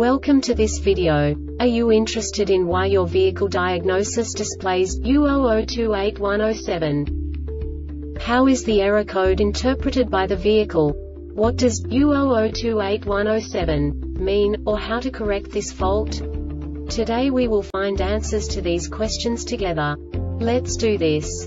Welcome to this video. Are you interested in why your vehicle diagnosis displays U00281007? How is the error code interpreted by the vehicle? What does U00281007 mean, or how to correct this fault? Today we will find answers to these questions together. Let's do this.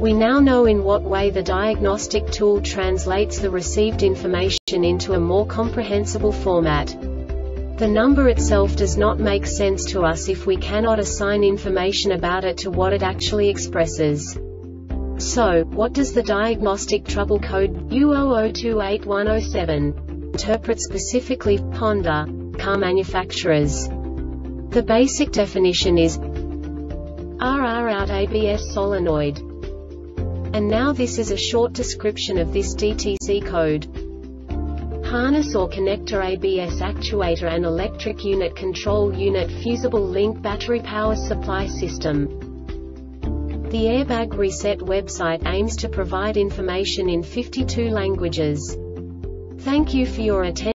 We now know in what way the diagnostic tool translates the received information into a more comprehensible format. The number itself does not make sense to us if we cannot assign information about it to what it actually expresses. So, what does the diagnostic trouble code U00281007 interpret specifically Honda car manufacturers? The basic definition is RR out ABS solenoid. And now this is a short description of this DTC code. Harness or connector ABS actuator and electric unit control unit fusible link battery power supply system. The Airbag Reset website aims to provide information in 52 languages. Thank you for your attention.